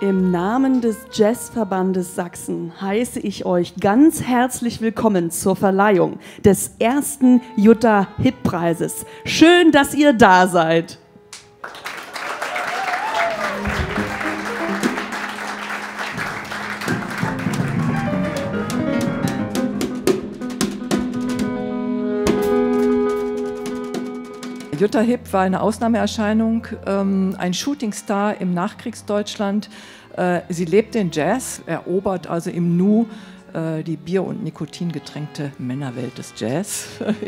Im Namen des Jazzverbandes Sachsen heiße ich euch ganz herzlich willkommen zur Verleihung des ersten Jutta Hip Preises. Schön, dass ihr da seid. Jutta Hipp war eine Ausnahmeerscheinung, ähm, ein Shootingstar im Nachkriegsdeutschland. Äh, sie lebt den Jazz, erobert also im Nu äh, die Bier- und Nikotingetränkte Männerwelt des Jazz.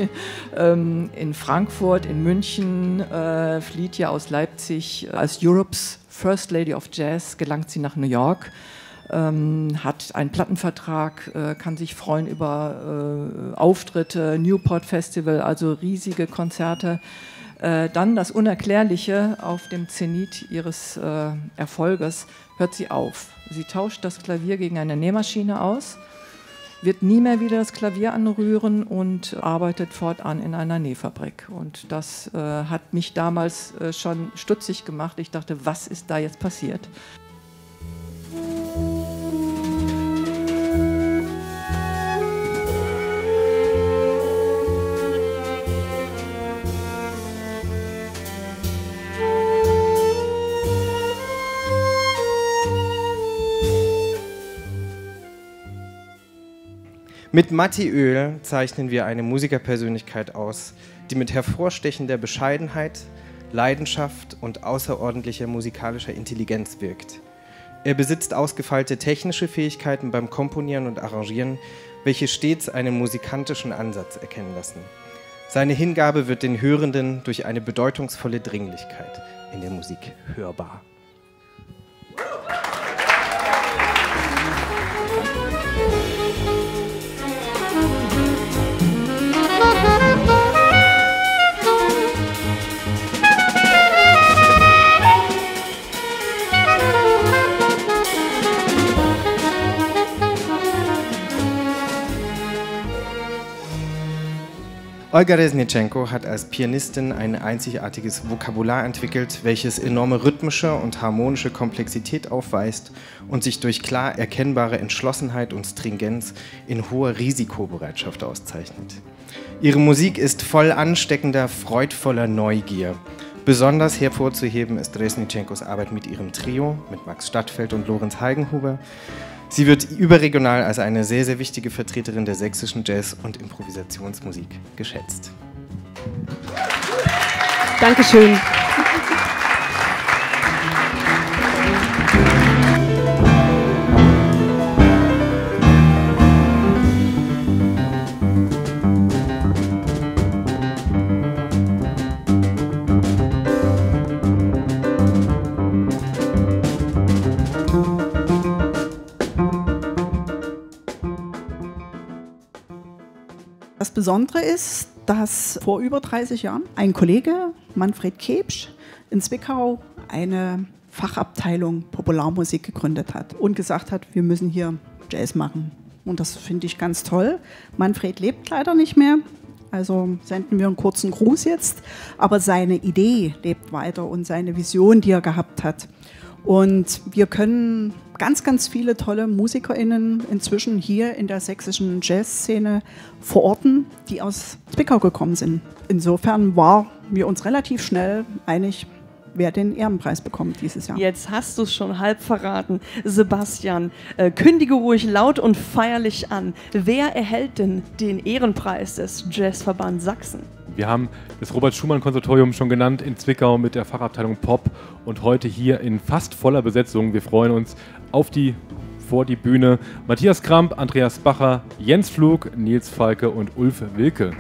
ähm, in Frankfurt, in München, äh, flieht ja aus Leipzig als Europe's First Lady of Jazz, gelangt sie nach New York. Ähm, hat einen Plattenvertrag, äh, kann sich freuen über äh, Auftritte, Newport Festival, also riesige Konzerte. Äh, dann das Unerklärliche auf dem Zenit ihres äh, Erfolges hört sie auf. Sie tauscht das Klavier gegen eine Nähmaschine aus, wird nie mehr wieder das Klavier anrühren und arbeitet fortan in einer Nähfabrik. Und das äh, hat mich damals äh, schon stutzig gemacht. Ich dachte, was ist da jetzt passiert? Mit Matti Öl zeichnen wir eine Musikerpersönlichkeit aus, die mit hervorstechender Bescheidenheit, Leidenschaft und außerordentlicher musikalischer Intelligenz wirkt. Er besitzt ausgefeilte technische Fähigkeiten beim Komponieren und Arrangieren, welche stets einen musikantischen Ansatz erkennen lassen. Seine Hingabe wird den Hörenden durch eine bedeutungsvolle Dringlichkeit in der Musik hörbar. Olga Resnitschenko hat als Pianistin ein einzigartiges Vokabular entwickelt, welches enorme rhythmische und harmonische Komplexität aufweist und sich durch klar erkennbare Entschlossenheit und Stringenz in hoher Risikobereitschaft auszeichnet. Ihre Musik ist voll ansteckender, freudvoller Neugier. Besonders hervorzuheben ist Resnitschenkos Arbeit mit ihrem Trio, mit Max Stadtfeld und Lorenz Heigenhuber, Sie wird überregional als eine sehr, sehr wichtige Vertreterin der sächsischen Jazz- und Improvisationsmusik geschätzt. Dankeschön. Das Besondere ist, dass vor über 30 Jahren ein Kollege, Manfred Kebsch, in Zwickau eine Fachabteilung Popularmusik gegründet hat und gesagt hat, wir müssen hier Jazz machen. Und das finde ich ganz toll. Manfred lebt leider nicht mehr, also senden wir einen kurzen Gruß jetzt. Aber seine Idee lebt weiter und seine Vision, die er gehabt hat. Und wir können ganz, ganz viele tolle MusikerInnen inzwischen hier in der sächsischen Jazzszene verorten, die aus Zwickau gekommen sind. Insofern waren wir uns relativ schnell einig, wer den Ehrenpreis bekommt dieses Jahr. Jetzt hast du es schon halb verraten. Sebastian, äh, kündige ruhig laut und feierlich an. Wer erhält denn den Ehrenpreis des Jazzverband Sachsen? Wir haben das Robert-Schumann-Konservatorium schon genannt in Zwickau mit der Fachabteilung Pop und heute hier in fast voller Besetzung. Wir freuen uns auf die vor die Bühne Matthias Kramp, Andreas Bacher, Jens Flug, Nils Falke und Ulf Wilke.